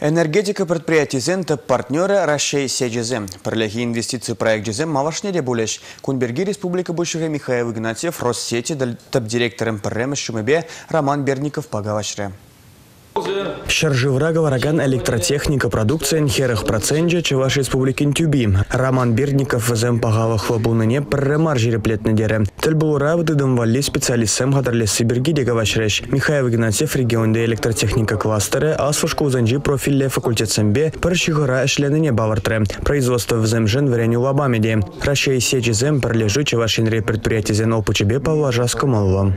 Энергетика предприятизен тып партнеры Россия Седжезем. Пірлігі инвестиции проект жезем мавашнеде булеш. Кунберги Республика Бушығы Михаил Игнатьев Россети тып директорым пірреміш шумебе Роман Берников пагавашры. Шаржывра говораган электротехника продукция херах проценже Чеваш республикин тюби. Роман Бердников вазем пагавах вабуныне пірремар жереплетні дері. Тіл бұлыра вдыдым валли специалистсем хадарлес Сибирги дегавашреш. Михаил Игнатьев регионда электротехника кластеры асфашку узанжи профилле факультетсембе пір шигыра эшленіне бавартры. Производство вземжен вареню лабамеде. Рашей сечезем пірлежу Чевашинре предприятизен опучебе Павла Жаскомолова.